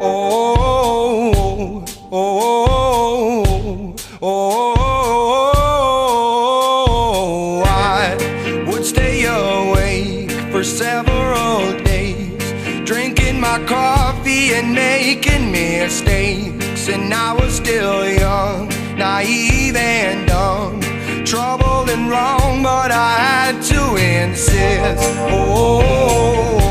oh, oh, oh, I would stay awake for several days, drinking my coffee and making mistakes, and I was still young, naive and dumb, troubled and wrong, but I had to insist. Oh.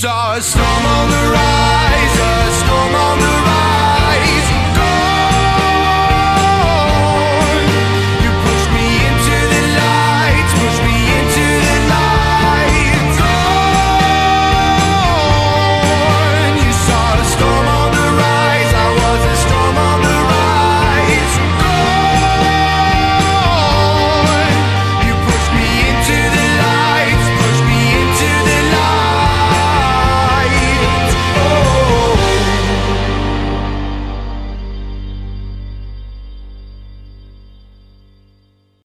saw a storm on the rise.